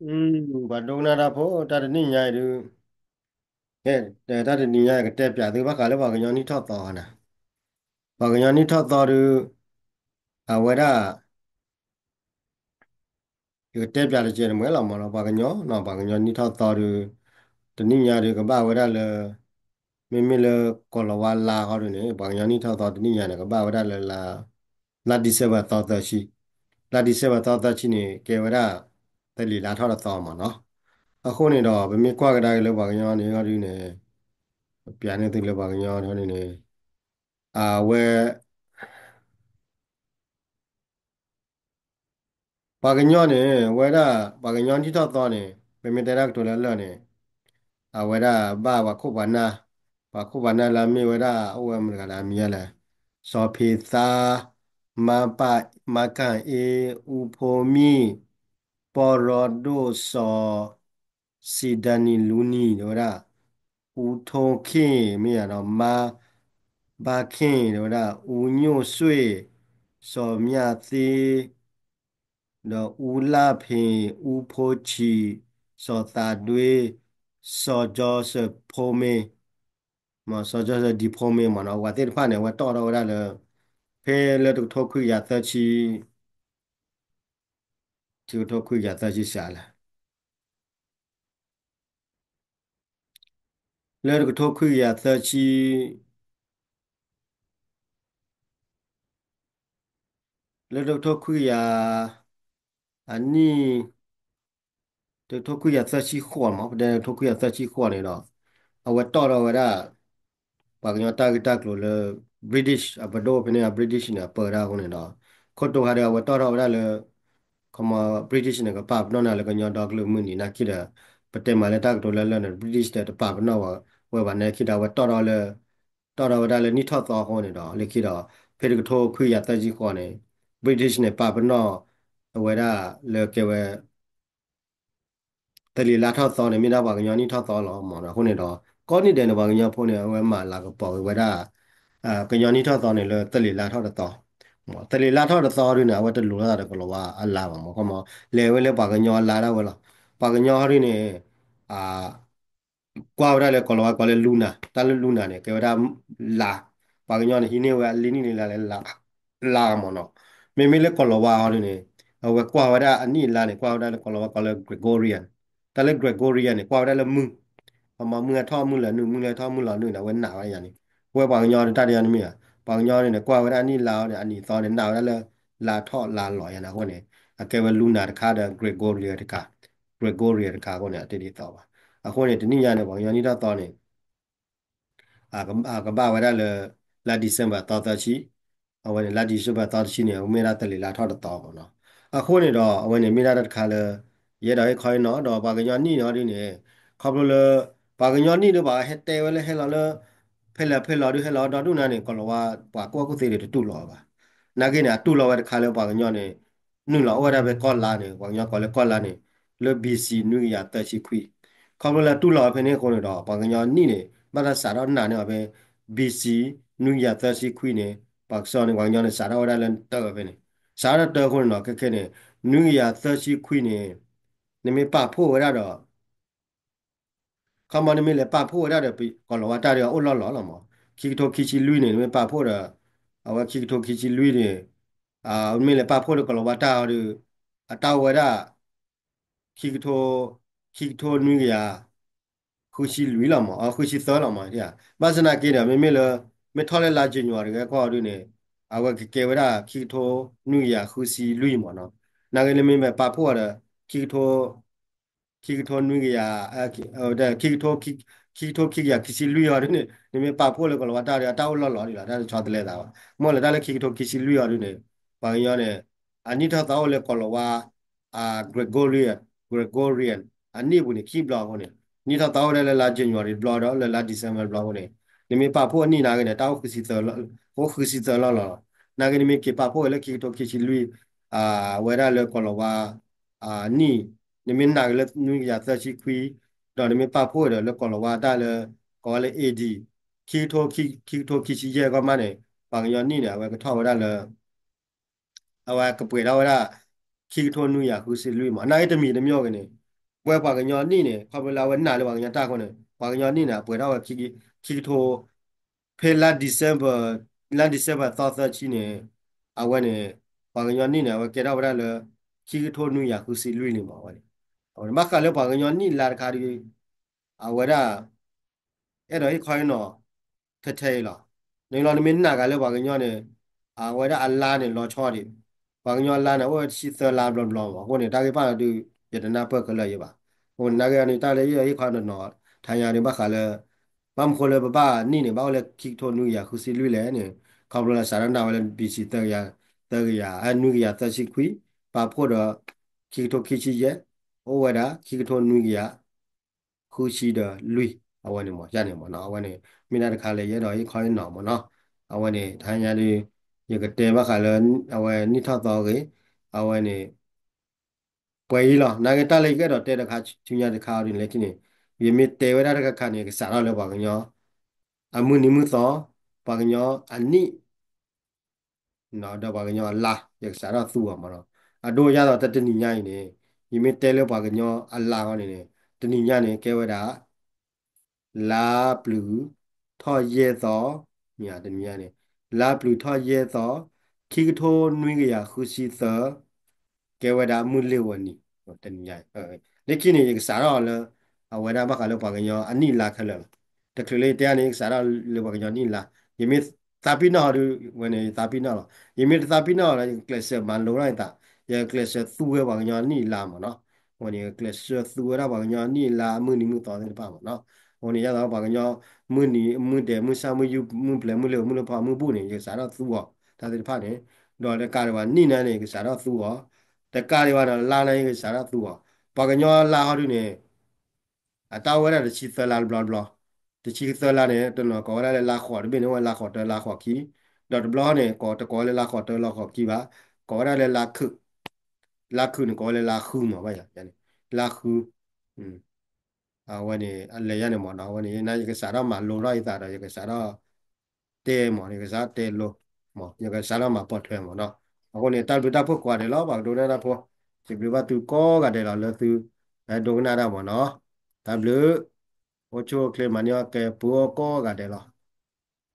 อืมဘာဒုံနာတာဖို့တာတနိညာရူကဲတဲ့တာတနိညာကတဲ့ပြသူဘာကလည်းဘာကညောနိထောက်တော်နာဘာကညောနိထောက်တော်ရူအဝရဒီတဲ့ပြလေကျဲမွဲလာမလို့ဘာကညောနော်ဘာကညောနိထောက်တော်ရူတနိညာရူကဘာဝရလေမိမိလေကောလဝါလာဟောရနေဘာကညောနိထောက်တော်တနိညာကဘာဝရလေလာလာဒီဆေဘတော်တရှိလာဒီဆေဘတော်တရှိနေကေဝရ တယ်လီလာထောက်တော်မှာနော်အခုနေတော့ဗမေကွာကဒါလည်းဘာကညောနေဟောရနေပြန်နေတယ်လည်းဘာကညောဟောနေနေအာဝဲပါကညောနေဝဲတာပါကညောတိတော့တော့နေပေမတရက်တိုလည်းလော့နေအဝဲတာဘာဝခုဘာနာဘာခုဘာနာလာမေဝဲတာအဝဲမကလာမီရလဲစောဖေသာမပမကန်အေဥဖိုမီ ပေါ်ရောဒိုစောစီဒနီလူနီတို့ရဥထုံခင်မေရတော့မာဘာခင်တို့ရဥညို့ဆွေစောမြသေးတော့ဦးလာဖေဦးဖိုးချီစောတာတွေစောကျော်စဖိုမေမစောကျော်စဒီဖိုမေမနော်ဝတ်တဲ့ဖာနေဝတ်တော်တော်ရလဲဖေလေတုထောခွေရသက်ချီသူထောခွေရသက်ချီရှာလာလေတုထောခွေရသက်ချီ လေတုထောခွေရအနီတုထောခွေရသက်ချီခေါ်မှာတဲ့ထောခွေရသက်ချီခေါ်နေတော့အဝတ်တော်တော်ရ pagno tag tag lo le british abado pene british na para ko ne da khoto ha da wa to ro da le koma british ne ka pa no na le ka nyo dog lo mu ni na ki da pate ma le tag to le le british da pa no wa wa ba ne ki da wa to ro le to ro da le ni tho to ko ne da le ki da phe ko tho khwi ya ta ji ko ne british ne pa no wa da le ke we တလီလာထောက်သောနေမိနာဘာကညောနီထောက်သောလောမော်နော်ခုနေတော့ကောနိတဲ့နဘာကညောဖုန်နေဝဲမှာလာကပေါ်ဝဲတာအာကညောနီထောက်သောနေလေတလီလာထောက်တော့မော် တလီလာထော်တသောရီနာဝတလူလာတကလောဝအလာပါမခမလေဝဲလေပါကညောလာရဝလာပါကညောရီနေအာကွာဝရလေကလောဝကလေလူနာတလလူနာနေကေဝဒလာပါကညောနေဟိနေဝဲလီနီနေလာလေလာလာမနောမေမေလေကလောဝရီနေဝဲကွာဝရအနိလာနေကွာဝရလေကလောဝကလေဂရီဂိုရီယန်တလေဂရီဂိုရီယန်နေကွာဝရလေမူအမမူငါထော်မူလာနူမူလေထော်မူလာနူနာဝဲနာဝရယန်နေဝဲပါကညောတတရယန်မီယာ ပေါင်ညောင်းနေကွာဝရအနိလာအနိသောနေနာလည်းလာထော့လာလော်ရနာကိုနေအကဲဝလူနာတခါတဲ့ Gregoria တခါ Gregoria တခါကိုနေအတိတ်တော့ပါအခုနေတနည်းရနေပေါင်ညောင်းနေတာတော့နေအာကဘာဝရလည်းလာဒီဇင်ဘာတော်တော်ချီအဝင်လာဒီဇင်ဘာတော်တော်ချီနေဦးမေရာတလေလာထော့တော့ပေါ့နော်အခုနေတော့အဝင်နေမေရာတခါလည်းရဲတော်ခိုင်းနော်တော့ပါကညောင်းနိနော်ဒီနေခေါပလို့ပါကညောင်းနိတော့ပါဟဲ့တဲဝဲလဲဟဲ့လာလဲ ဖဲလာဖဲလာဒီဟဲလာတော့ဒုနာနေကလောဝါဘာကိုကုသေးတယ်တူလောပါနာကိနေတူလောဝတဲ့ခါလေဘာကညနေနုလောဝရပဲကောလာနေဘာညကောလေကောလာနေလေဘီစီနုရတက်ရှိခွီခေါပလိုလေတူလောဖဲနေကိုနေတော့ဘာကညနီနေဘာသာစာတော့နာနေပဲ BC နုရသက်ရှိခွီနေပါကစောနေဝိုင်းကြောင်းနေစာတော့ရလန်တော့ပဲနေစာတော့တော့ခုနော်ခက်ခဲနေနုရသက်ရှိခွီနေနေမပဖို့ရတော့ ခမနမလေပဖို့ရတော့ပြီကောလောဝတာရအိုလောလောလောမခိတိုခိချီလူနေနေပဖို့ရအဝခိတိုခိချီလူနေအာမလေပဖို့ရကောလောဝတာရအတာဝရခိတိုခိတိုနုရခုရှိလူလာမအခုရှိသောလာမတဲ့ဘာစနာကေတယ်မေမေလမေထော်လဲလာဂျင်ညော်ရယ်ကောရနေအဝကေဝရခိတိုနုရခုရှိလူမနော်နာကလေးမေမေပါဖို့ရခိတို 키토 누기야 아어 키토 키 키토 키야 키시 루여르네 니메 빠폴레 걸 왔다리 아타올러러리라 다 좌들레다 뭐래 달레 키토 키시 루여르네 방연에 아니타 다올레 걸와 아 그레고리언 그레고리언 아니 분이 키블라고네 니타 다올레 라라 제뉴어리 블라더 라라 디셈버 블라고네 니메 빠포 아니 나게네 타오 키시터 호 키시터 라라 나게니 메 키파포 레 키토 키시 루이 아 웨라레 걸와 아니 နမင်းနာလည်းနူရသရှိခွီတော့နမင်းပါဖို့တယ်လည်းကောလဝါတာလည်းကောလည်း AD ခီထိုခီခီထိုခီရှိရဲ့ကမနဲ့ပါကရနိနေဝဲကထောက်ဝရလည်းအဝကပွေတော်ရခီထိုနူရခုစီလွိမအနိုင်တမီနမြော့ကနေပွဲပါကညောနိနေခပလာဝနာလည်းပါကညတာခွနဲ့ပါကညောနိနေပွေတော်ရခီခီထိုဖေလာဒီဇမ်ဘာလန်ဒီဇမ်ဘာသောသချီနေအဝနဲ့ပါကညောနိနေဝဲကေတော်ရလည်းခီထိုနူရခုစီလွိနေမှာဝဲ လေဟိုမကလည်းပါကညောနိလာတခါဒီအဝရအဲ့တော့ခိုင်းတော့ထထဲလားနေလောနမင်းနာကလည်းပါကညောနေအဝရအလာနေလောချောဒီပါကညောလာနေဝရှိသလာဘလဘလဟိုနေတာကေပါတူယတနာပတ်ကလေးရပါဟိုနာကေနီတာလေရေခါနော်ထိုင်ရနေပါခါလေဘမ်ခိုလေပပနီနေပါလေခိထိုနူရခုစီလွိလေနေခေါပလစာ ရန်ဒါဝလေဘီစီတရတရအနူရတရှိခွီပါဖို့တော့ခိထိုခိချီရဲ့ဩဝဒခိထိုနူရခုရှိတော့လွိအဝနေမရနေမနော်အဝနေမိနာတခါလေရတော့ခေါင်းနော်မနော်အဝနေထိုင်ရလေရကတဲပါခါလေအဝနိထတော့ကေအဝနေပွဲကြီးလောနာကတလိုက်ကတော့တဲတခါချူညာတခါရင်းလေချင်းနေယမေတဲဝရတခါခါနေကစားတော့လေပါကညောအမှုနိမှုသောပါကညောအနိနော်တော့ပါကညောလာရကစားတော့သူ့ပါမနော်အတို့ရတော့တတနိညာနေ ယမေတဲလေပါကညောအလာကောနေနေတနိညာနေကဲဝဒလာဘလူးထော်ရဲသောညာတနိညာနေလာဘလူးထော်ရဲသောခိကထိုနွိကရခုစီသောကဲဝဒမှုလေဝနီတနိညာလက်ခိနေကစားတော့လေအဝဒဘကလောပါကညောအနိလာခလတကလေးတရားနေစားတော့လေပါကညောနိလာယမေတာပိနာရဝင်နေတာပိနာလောယမေတာပိနာလာကလစ်မန်လိုရိုက်တာ ယကလစ်သူဝဲပါကညောနိလာမနော်ဟိုနေကလစ်သူဝဲတာပါကညောနိလာမှုနိမှုတော်တယ်ပါမနော်ဟိုနေရတော့ပါကညောမှုနိမှုတယ်မှုစာမှုယူမှုပလမှုလေမှုလေပါမှုပုနေရစားတော့သူောဒါတယ်ဖာနေတော့တကားတော့နိနန်းနေကစားတော့သူောတကားတွေကတော့လာနိုင်ကစားတော့သူောပါကညောလာဟောဒီနေအတာဝရတချီသလာဘလဘလတချီသလာနေတနော်ကောရလေလာခေါ်ဒီဘင်းဝလာခေါ်တလာခေါ်ခီဒေါ်ဘလနေကောတကောလေလာခေါ်တလာခေါ်ခီပါကောရလေလာခုလာခု နကောလေလာခုမှာပါရပြန်လာခုอืมအဝနေအလေရနေမော်နော်ဝနေနာယကစားတော့မလိုတော့ရတာတော့ယကစားတော့တဲမော်ယကစားတဲလို့မော်ယကစားတော့မပတ်ထွဲမော်နော်အခုနေတပ်တပ်ဖို့ကွာတယ်လို့ပါဒိုနေတာဖို့ဒီပြပါသူကောကတယ်လို့သူအဲဒိုနာတာမော်နော် W 8 kle mania ke puo ko ga de lo